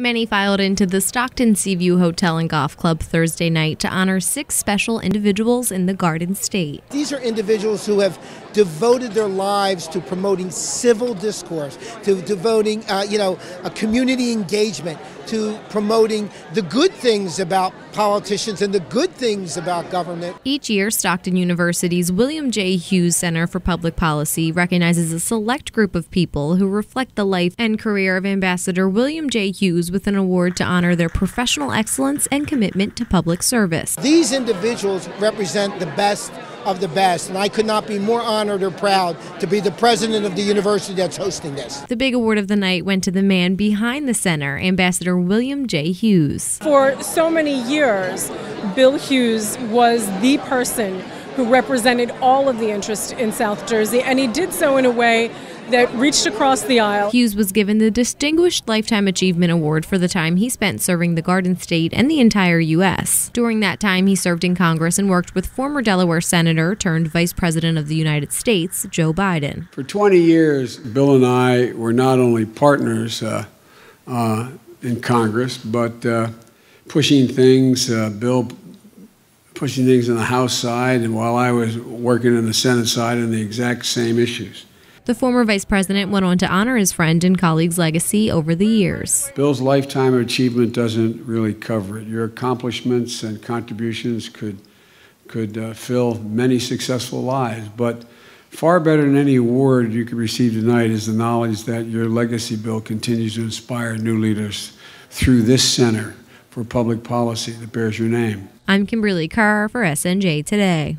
Many filed into the Stockton Seaview Hotel and Golf Club Thursday night to honor six special individuals in the Garden State. These are individuals who have devoted their lives to promoting civil discourse, to devoting, uh, you know, a community engagement, to promoting the good things about politicians and the good things about government. Each year, Stockton University's William J. Hughes Center for Public Policy recognizes a select group of people who reflect the life and career of Ambassador William J. Hughes with an award to honor their professional excellence and commitment to public service. These individuals represent the best of the best, and I could not be more honored or proud to be the president of the university that's hosting this. The big award of the night went to the man behind the center, Ambassador William J. Hughes. For so many years, Bill Hughes was the person who represented all of the interest in South Jersey, and he did so in a way that reached across the aisle. Hughes was given the Distinguished Lifetime Achievement Award for the time he spent serving the Garden State and the entire U.S. During that time, he served in Congress and worked with former Delaware Senator turned Vice President of the United States, Joe Biden. For 20 years, Bill and I were not only partners uh, uh, in Congress, but uh, pushing things, uh, Bill pushing things on the House side, and while I was working on the Senate side on the exact same issues. The former vice president went on to honor his friend and colleague's legacy over the years. Bill's lifetime achievement doesn't really cover it. Your accomplishments and contributions could could uh, fill many successful lives, but far better than any award you could receive tonight is the knowledge that your legacy bill continues to inspire new leaders through this center for public policy that bears your name. I'm Kimberly Carr for SNJ Today.